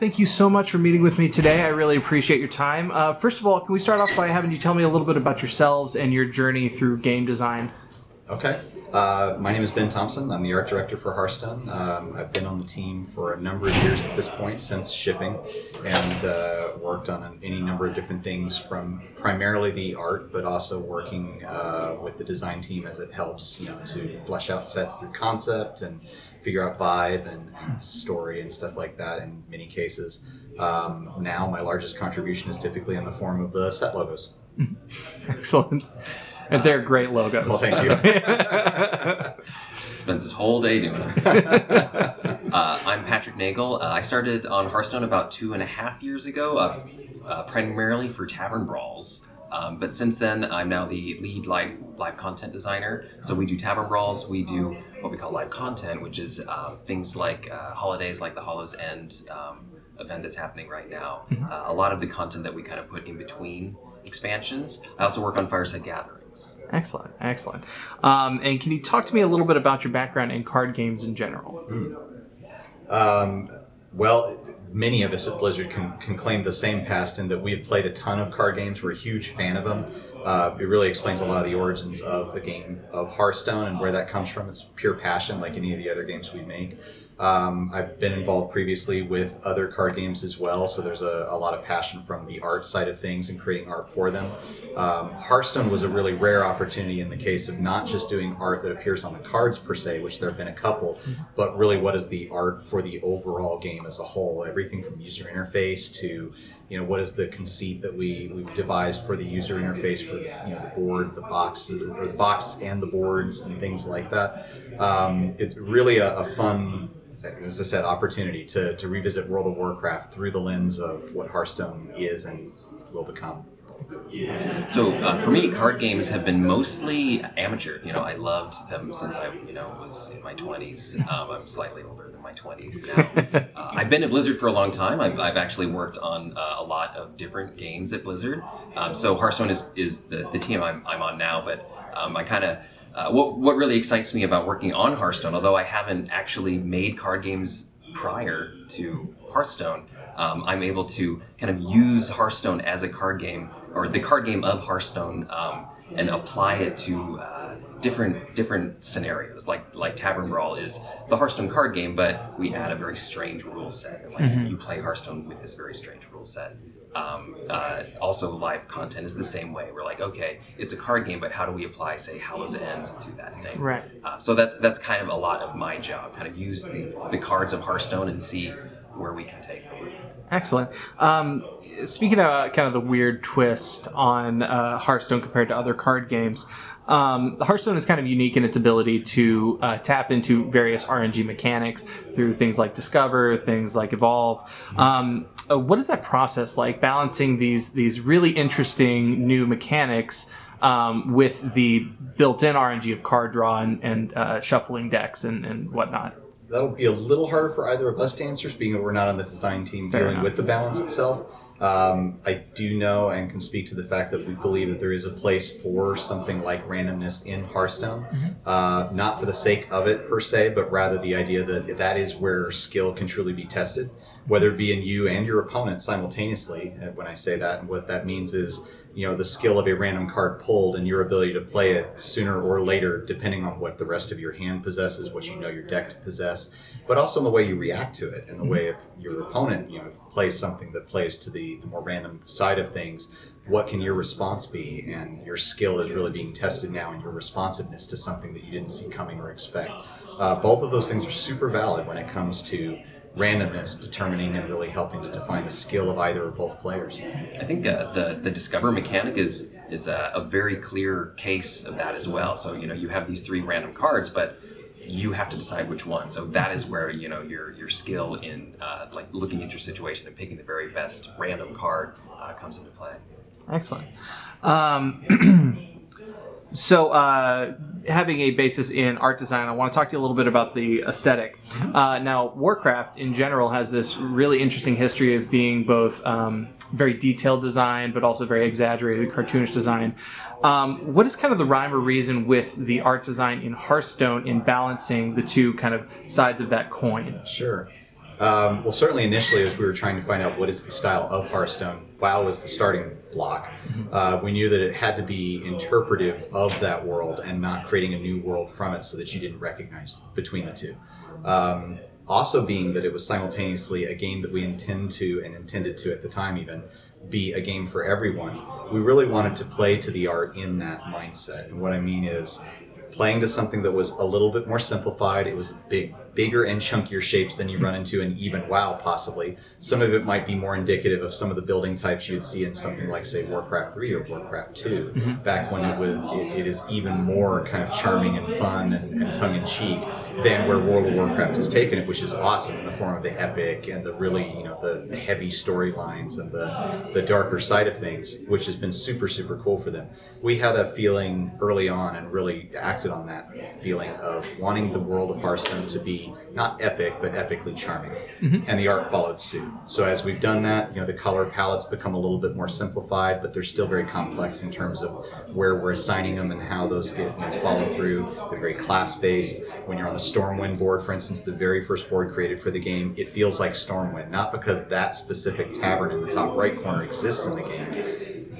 Thank you so much for meeting with me today. I really appreciate your time. Uh, first of all, can we start off by having you tell me a little bit about yourselves and your journey through game design? Okay. Uh, my name is Ben Thompson. I'm the art director for Hearthstone. Um, I've been on the team for a number of years at this point, since shipping, and uh, worked on any number of different things from primarily the art, but also working uh, with the design team as it helps, you know, to flesh out sets through concept and figure out vibe and, and story and stuff like that in many cases. Um, now, my largest contribution is typically in the form of the set logos. Excellent. And they're great logos. Well, thank you. Spends his whole day doing it. uh, I'm Patrick Nagle. Uh, I started on Hearthstone about two and a half years ago, uh, uh, primarily for Tavern Brawls. Um, but since then, I'm now the lead live, live content designer. So we do Tavern Brawls, we do what we call live content, which is um, things like uh, holidays like the Hallow's End um, event that's happening right now. Uh, a lot of the content that we kind of put in between expansions. I also work on Fireside Gatherings. Excellent, excellent. Um, and can you talk to me a little bit about your background in card games in general? Um, well, many of us at Blizzard can, can claim the same past in that we've played a ton of card games. We're a huge fan of them. Uh, it really explains a lot of the origins of the game of Hearthstone and where that comes from. It's pure passion, like any of the other games we make. Um, I've been involved previously with other card games as well, so there's a, a lot of passion from the art side of things and creating art for them. Um, Hearthstone was a really rare opportunity in the case of not just doing art that appears on the cards per se, which there have been a couple, but really what is the art for the overall game as a whole? Everything from user interface to you know what is the conceit that we we've devised for the user interface for the, you know the board, the boxes, or the box and the boards and things like that. Um, it's really a, a fun as I said, opportunity to, to revisit World of Warcraft through the lens of what Hearthstone is and will become. So uh, for me, card games have been mostly amateur. You know, I loved them since I, you know, was in my twenties. Um, I'm slightly older than my twenties now. Uh, I've been at Blizzard for a long time. I've, I've actually worked on uh, a lot of different games at Blizzard. Um, so Hearthstone is, is the, the team I'm, I'm on now, but um, I kind of uh, what what really excites me about working on Hearthstone, although I haven't actually made card games prior to Hearthstone, um, I'm able to kind of use Hearthstone as a card game or the card game of Hearthstone um, and apply it to uh, different different scenarios. Like like Tavern Brawl is the Hearthstone card game, but we add a very strange rule set. And like you play Hearthstone with this very strange rule set. Um, uh, also, live content is the same way. We're like, okay, it's a card game, but how do we apply, say, Hallow's End to that thing? Right. Uh, so that's that's kind of a lot of my job. Kind of use the, the cards of Hearthstone and see where we can take them. Excellent. Um, speaking of uh, kind of the weird twist on uh, Hearthstone compared to other card games, um, Hearthstone is kind of unique in its ability to uh, tap into various RNG mechanics through things like Discover, things like Evolve. Um, uh, what is that process like, balancing these these really interesting new mechanics um, with the built-in RNG of card draw and, and uh, shuffling decks and, and whatnot? That'll be a little harder for either of us to answer, being that we're not on the design team Fair dealing enough. with the balance itself. Um, I do know and can speak to the fact that we believe that there is a place for something like randomness in Hearthstone, uh, not for the sake of it per se, but rather the idea that that is where skill can truly be tested, whether it be in you and your opponent simultaneously. And when I say that, and what that means is you know the skill of a random card pulled and your ability to play it sooner or later depending on what the rest of your hand possesses what you know your deck to possess but also in the way you react to it and the way if your opponent you know plays something that plays to the, the more random side of things what can your response be? And your skill is really being tested now and your responsiveness to something that you didn't see coming or expect. Uh, both of those things are super valid when it comes to randomness determining and really helping to define the skill of either or both players I think uh, the the discover mechanic is is a, a very clear case of that as well. So you know you have these three random cards, but you have to decide which one. So that is where you know your your skill in uh, like looking at your situation and picking the very best random card uh, comes into play. Excellent. Um, so, uh, having a basis in art design, I want to talk to you a little bit about the aesthetic. Uh, now, Warcraft in general has this really interesting history of being both um, very detailed design, but also very exaggerated, cartoonish design. Um, what is kind of the rhyme or reason with the art design in Hearthstone in balancing the two kind of sides of that coin? Sure. Um, well, certainly initially, as we were trying to find out what is the style of Hearthstone, WoW was the starting block. Uh, we knew that it had to be interpretive of that world and not creating a new world from it so that you didn't recognize between the two. Um, also, being that it was simultaneously a game that we intend to and intended to at the time even be a game for everyone, we really wanted to play to the art in that mindset. And what I mean is, playing to something that was a little bit more simplified. It was big, bigger and chunkier shapes than you run into in even WoW, possibly. Some of it might be more indicative of some of the building types you'd see in something like, say, Warcraft 3 or Warcraft 2, mm-hmm. back when it was it, it is even more kind of charming and fun and, and tongue in cheek than where World of Warcraft has taken it, which is awesome in the form of the epic and the really, you know, the, the heavy storylines and the the darker side of things, which has been super, super cool for them. We had a feeling early on and really acted on that feeling of wanting the world of Hearthstone to be not epic, but epically charming. Mm-hmm. And the art followed suit. So as we've done that, you know, the color palettes become a little bit more simplified, but they're still very complex in terms of where we're assigning them and how those get you know, follow through. They're very class based. When you're on the Stormwind board, for instance, the very first board created for the game, it feels like Stormwind, not because that specific tavern in the top right corner exists in the game,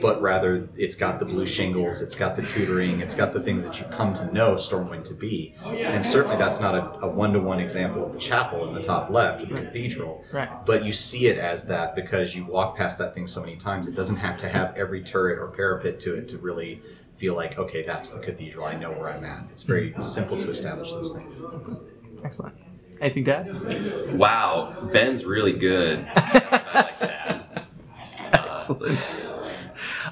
but rather it's got the blue shingles, it's got the tutoring, it's got the things that you've come to know Stormwind to be. Oh, and certainly that's not a, a one-to-one example of the chapel in the top left, or the cathedral. Right. But you see it as that because you've walked past that thing so many times. It doesn't have to have every turret or parapet to it to really feel like, okay, that's the cathedral. I know where I'm at. It's very simple to establish those things. Excellent. Anything to add? Wow, Ben's really good. I like that. Uh, Excellent.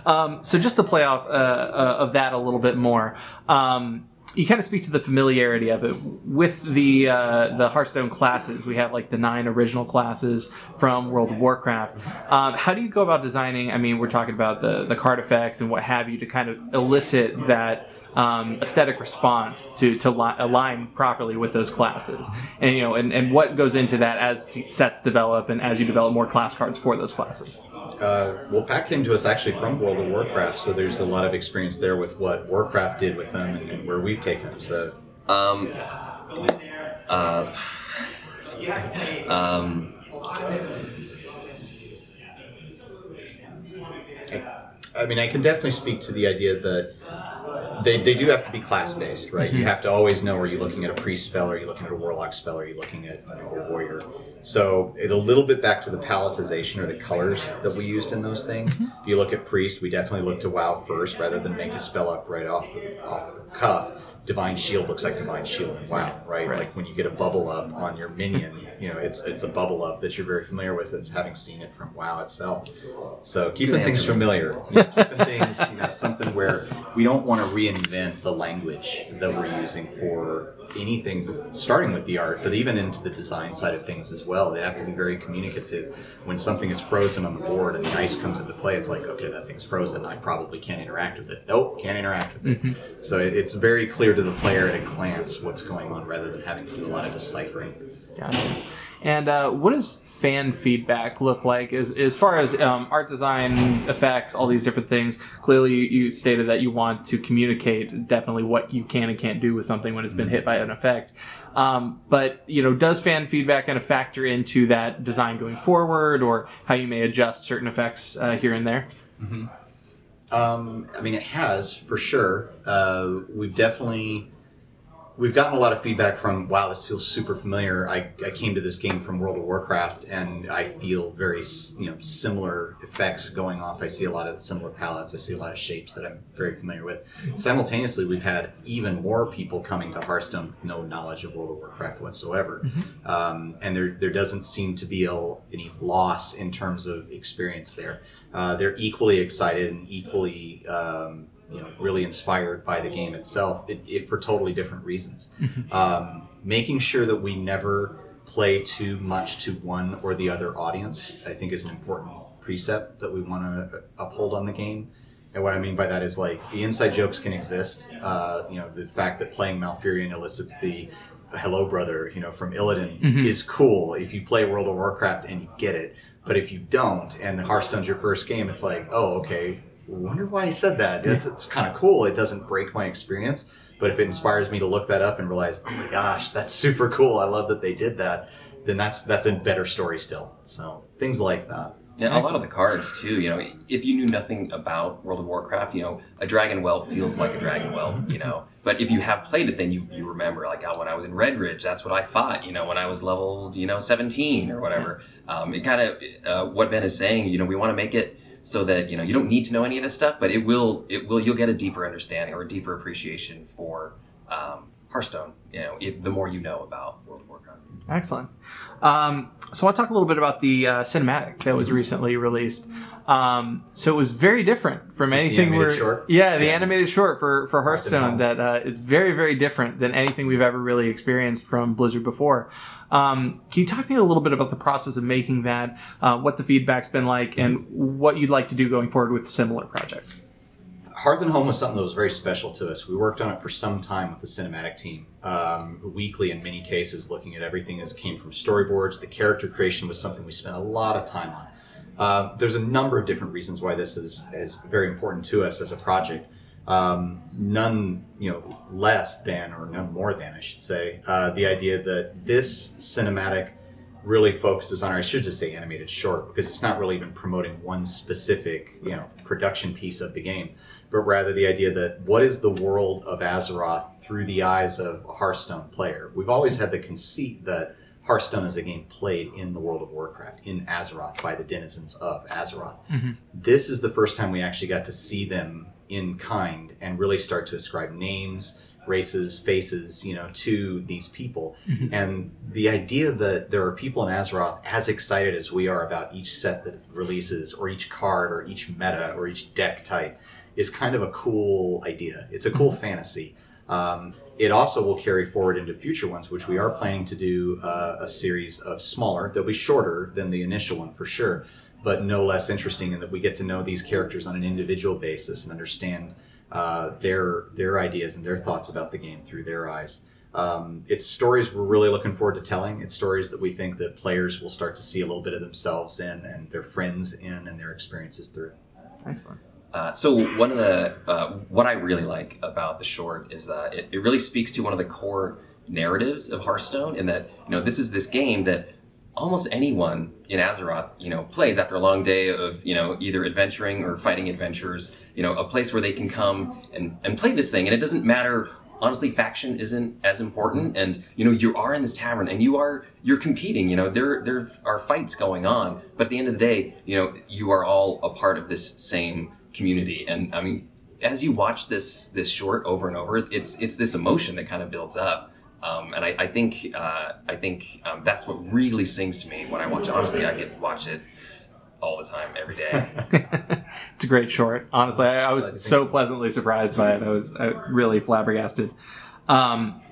Um, so just to play off uh, uh, of that a little bit more, um, you kind of speak to the familiarity of it with the uh, the Hearthstone classes. We have like the nine original classes from World of Warcraft. Um, how do you go about designing? I mean, we're talking about the the card effects and what have you to kind of elicit that um, aesthetic response to to li- align properly with those classes, and you know, and, and what goes into that as sets develop and as you develop more class cards for those classes. Uh, well, Pat came to us actually from World of Warcraft, so there's a lot of experience there with what Warcraft did with them and, and where we've taken them. So Um, uh. Um, I mean, I can definitely speak to the idea that they, they do have to be class based, right? You mm-hmm. have to always know are you looking at a priest spell, are you looking at a warlock spell, are you looking at you know, a warrior? So it a little bit back to the palatization or the colors that we used in those things. Mm-hmm. If you look at priest, we definitely look to WoW first rather than make a spell up right off the off the cuff. Divine Shield looks like Divine Shield in WoW, right? Right. Like when you get a bubble up on your minion, you know, it's it's a bubble up that you're very familiar with as having seen it from WoW itself. So keeping Good things answer. familiar, you know, keeping things, you know, something where we don't want to reinvent the language that we're using for anything, starting with the art, but even into the design side of things as well. They have to be very communicative. When something is frozen on the board and the ice comes into play, it's like, okay, that thing's frozen. I probably can't interact with it. Nope, can't interact with it. Mm-hmm. So it, it's very clear to the player at a glance what's going on rather than having to do a lot of deciphering. Gotcha. And uh, what does fan feedback look like as, as far as um, art design, effects, all these different things? Clearly, you, stated that you want to communicate definitely what you can and can't do with something when it's been hit by an effect. Um, but you know, does fan feedback kind of factor into that design going forward, or how you may adjust certain effects uh, here and there? Um, I mean, it has for sure. Uh, we've definitely we've gotten a lot of feedback from wow, this feels super familiar. I, I came to this game from World of Warcraft, and I feel very you know similar effects going off. I see a lot of similar palettes. I see a lot of shapes that I'm very familiar with. Simultaneously, we've had even more people coming to Hearthstone with no knowledge of World of Warcraft whatsoever, um, and there there doesn't seem to be a, any loss in terms of experience there. Uh, they're equally excited and equally um, you know really inspired by the game itself, it, if for totally different reasons. Um, making sure that we never play too much to one or the other audience, I think, is an important precept that we want to uphold on the game. And what I mean by that is like the inside jokes can exist. Uh, you know, the fact that playing Malfurion elicits the "Hello, brother," you know, from Illidan is cool if you play World of Warcraft and you get it. But if you don't, and the Hearthstone's your first game, it's like, oh, okay. Wonder why he said that. It's, it's kind of cool. It doesn't break my experience, but if it inspires me to look that up and realize, oh my gosh, that's super cool. I love that they did that. then that's that's a better story still. So things like that. Yeah, a lot of the cards too. You know, if you knew nothing about World of Warcraft, you know, a dragon whelp feels like a dragon whelp. You know, but if you have played it, then you, you remember like oh, when I was in Redridge, that's what I fought. You know, when I was level you know seventeen or whatever. Um, it kind of uh, what Ben is saying. You know, we want to make it so that you know you don't need to know any of this stuff, but it will it will you'll get a deeper understanding or a deeper appreciation for um, Hearthstone. You know, if, the more you know about World of Warcraft. Excellent. Um, so I want to talk a little bit about the uh, cinematic that was recently released. Um, so it was very different from Just anything we're short? yeah the Yeah. animated short for for Hearthstone that uh, is very very different than anything we've ever really experienced from Blizzard before. Um, can you talk to me a little bit about the process of making that, uh, what the feedback's been like, and what you'd like to do going forward with similar projects? Hearth and Home was something that was very special to us. We worked on it for some time with the cinematic team, um, weekly in many cases, looking at everything as it came from storyboards. The character creation was something we spent a lot of time on. Uh, there's a number of different reasons why this is, is very important to us as a project. Um, none, you know, less than, or none more than, I should say, uh, the idea that this cinematic really focuses on, or I should just say animated short, because it's not really even promoting one specific, you know, production piece of the game, but rather the idea that what is the world of Azeroth through the eyes of a Hearthstone player? We've always had the conceit that Hearthstone is a game played in the world of Warcraft, in Azeroth, by the denizens of Azeroth. Mm-hmm. This is the first time we actually got to see them in kind and really start to ascribe names, races, faces, you know, to these people. Mm-hmm. And the idea that there are people in Azeroth as excited as we are about each set that releases, or each card, or each meta, or each deck type, is kind of a cool idea. It's a cool mm-hmm. fantasy. Um, it also will carry forward into future ones, which we are planning to do uh, a series of smaller. They'll be shorter than the initial one for sure, but no less interesting in that we get to know these characters on an individual basis and understand uh, their their ideas and their thoughts about the game through their eyes. Um, it's stories we're really looking forward to telling. It's stories that we think that players will start to see a little bit of themselves in and their friends in and their experiences through. Excellent. Uh, so one of the uh, what I really like about the short is that it, it really speaks to one of the core narratives of Hearthstone, in that you know this is this game that almost anyone in Azeroth you know plays after a long day of you know either adventuring or fighting adventures. You know, a place where they can come and and play this thing, and it doesn't matter. Honestly, faction isn't as important, and you know you are in this tavern, and you are you're competing. You know there there are fights going on, but at the end of the day, you know you are all a part of this same community. And I mean, as you watch this this short over and over, it's it's this emotion that kind of builds up. Um, and I, I think uh, I think um, that's what really sings to me when I watch it. Honestly, I get watch it all the time, every day. It's a great short. Honestly, I, I was so pleasantly surprised by it. I was uh, really flabbergasted. Um,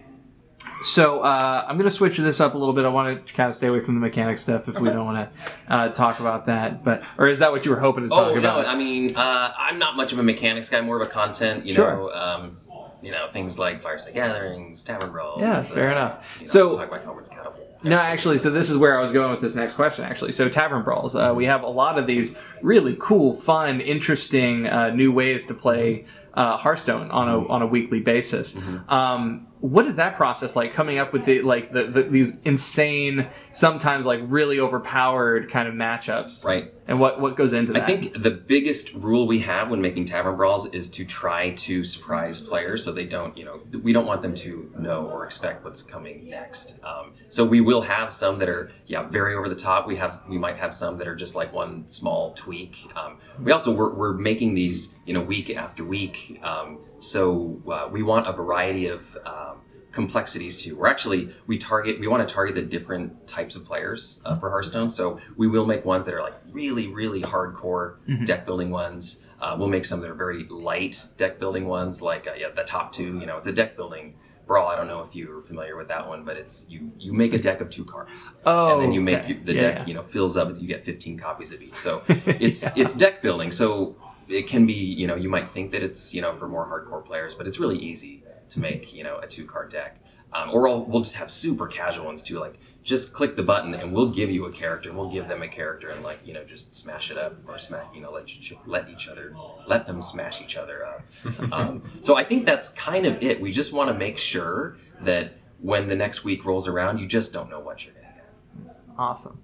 so uh, I'm going to switch this up a little bit. I want to kind of stay away from the mechanic stuff if we don't want to uh, talk about that. But or is that what you were hoping to talk oh no, about? I mean, uh, I'm not much of a mechanics guy, more of a content. You Sure. know, um, you know things like Fireside Gatherings, Tavern Brawls. Yeah, fair enough. You know, So- talk about Catapult. No, actually, so this is where I was going with this next question. Actually, so tavern brawls. Uh, we have a lot of these really cool, fun, interesting uh, new ways to play uh, Hearthstone on a on a weekly basis. Mm-hmm. Um, what is that process like? Coming up with the like the, the these insane, sometimes like really overpowered kind of matchups, Right. And what what goes into that? I think the biggest rule we have when making tavern brawls is to try to surprise players so they don't, you know, we don't want them to know or expect what's coming next. Um, so we will have some that are, yeah, very over the top. We have, we might have some that are just like one small tweak. Um, we also we're, we're making these, you know, week after week. Um, so uh, we want a variety of. Um, complexities too. We're actually we target we want to target the different types of players uh, for Hearthstone. So we will make ones that are like really really hardcore deck building ones. Uh, we'll make some that are very light deck building ones, like uh, yeah, the top two. You know, it's a deck building brawl. I don't know if you're familiar with that one, but it's you you make a deck of two cards, Oh, and then you make okay. the Yeah, deck yeah. you know fills up. You get 15 copies of each. So it's it's deck building. So it can be you know you might think that it's you know for more hardcore players, but it's really easy to make you know a two card deck. Um, or I'll, we'll just have super casual ones too, like just click the button and we'll give you a character, and we'll give them a character, and like you know just smash it up or smash, you know let each, let each other let them smash each other up. um, so I think that's kind of it. We just want to make sure that when the next week rolls around, you just don't know what you're gonna get. Awesome.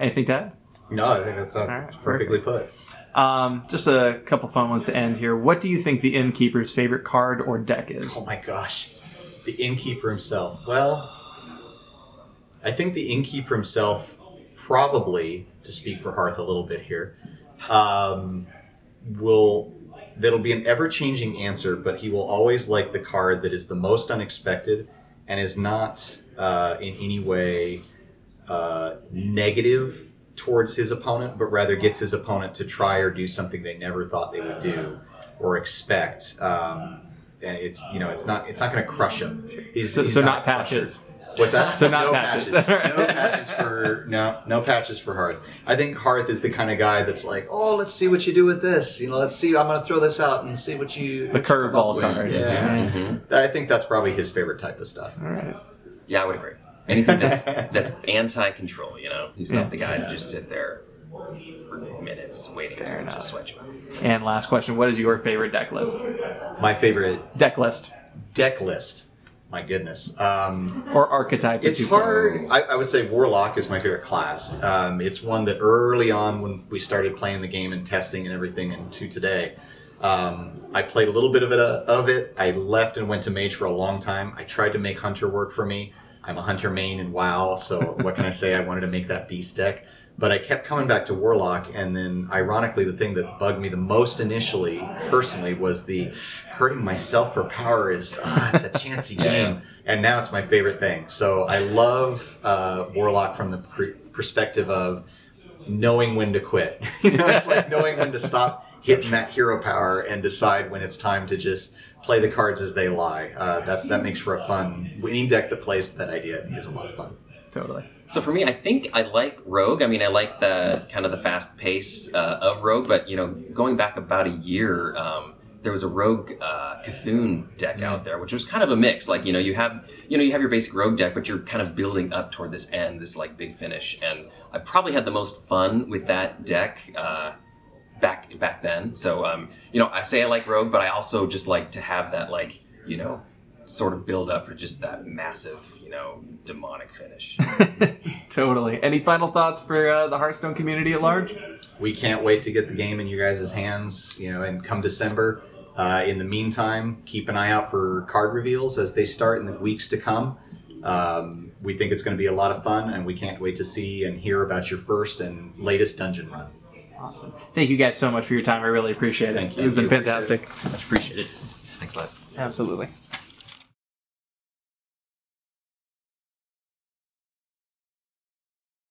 Anything to add? No, I think that's uh, right, perfectly put. Um, just a couple fun ones to end here. What do you think the innkeeper's favorite card or deck is? Oh my gosh, the innkeeper himself. Well, I think the innkeeper himself probably, to speak for Hearth a little bit here, um, will that'll be an ever-changing answer, but he will always like the card that is the most unexpected and is not uh, in any way uh, negative towards his opponent, but rather gets his opponent to try or do something they never thought they would do or expect. Um, and it's you know it's not it's not going to crush him. He's, So, he's so not not patches. What's that? So not no patches. patches. no patches for no no patches for Hearth. I think Hearth is the kind of guy that's like, oh, let's see what you do with this. You know, let's see. I'm going to throw this out and see what you The what you come up curveball card. Yeah. Mhm. I think that's probably his favorite type of stuff. All right. Yeah, I would agree. Anything that's that's anti-control, you know, he's not the guy to just sit there for minutes waiting Fair to enough. just sweat you out. And last question: What is your favorite deck list? My favorite Deck list deck list. My goodness. Um, or archetype? if It's you hard. I, I would say Warlock is my favorite class. Um, it's one that early on, when we started playing the game and testing and everything, and to today, um, I played a little bit of it. Uh, of it, I left and went to Mage for a long time. I tried to make Hunter work for me. I'm a Hunter main in WoW, so what can I say? I wanted to make that Beast deck, but I kept coming back to Warlock, and then ironically, the thing that bugged me the most initially, personally, was the hurting myself for power. Is ah, it's a chancy game and now it's my favorite thing. So I love uh, Warlock from the perspective of knowing when to quit. you know, it's like knowing when to stop hitting that hero power and decide when it's time to just play the cards as they lie. Uh, that that makes for a fun winning deck that plays that idea. I think is a lot of fun. Totally. So for me, I think I like Rogue. I mean, I like the kind of the fast pace uh, of Rogue, but you know, going back about a year, um, there was a Rogue uh, C'Thun deck out there, which was kind of a mix. Like you know, you have you know you have your basic Rogue deck, but you're kind of building up toward this end, this like big finish. And I probably had the most fun with that deck. Uh, back back then. So um, you know, I say I like Rogue, but I also just like to have that like you know sort of build up for just that massive you know demonic finish. Totally. Any final thoughts for uh, the Hearthstone community at large? We can't wait to get the game in you guys' hands. You know, and come December. Uh, in the meantime, keep an eye out for card reveals as they start in the weeks to come. Um, we think it's going to be a lot of fun, and we can't wait to see and hear about your first and latest dungeon run. Awesome. Thank you guys so much for your time. I really appreciate it. Thank you. It's been fantastic. Much appreciated. Thanks a lot. Absolutely.